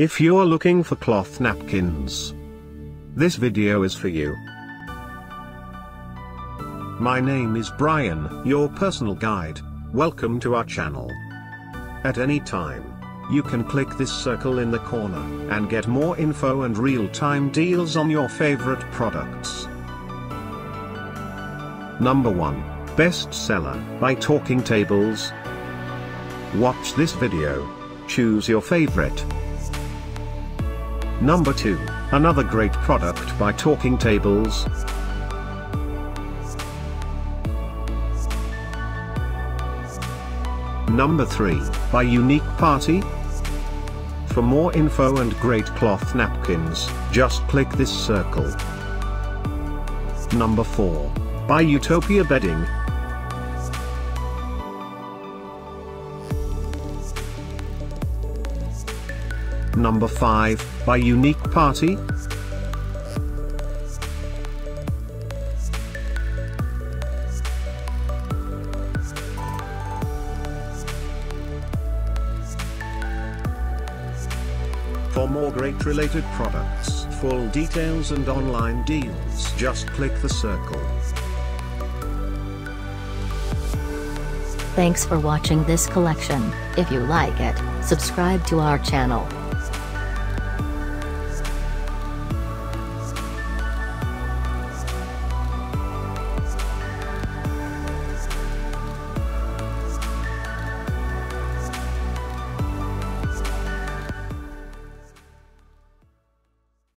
If you're looking for cloth napkins, this video is for you. My name is Brian, your personal guide. Welcome to our channel. At any time, you can click this circle in the corner and get more info and real-time deals on your favorite products. Number 1. Bestseller by Talking Tables. Watch this video. Choose your favorite. Number 2. Another great product by Talking Tables. Number 3, by Unique Party. For more info and great cloth napkins, just click this circle. Number 4, by Utopia Bedding. Number 5, by Unique Party. For more great related products, full details and online deals just click the circle. Thanks for watching this collection. If you like it, subscribe to our channel.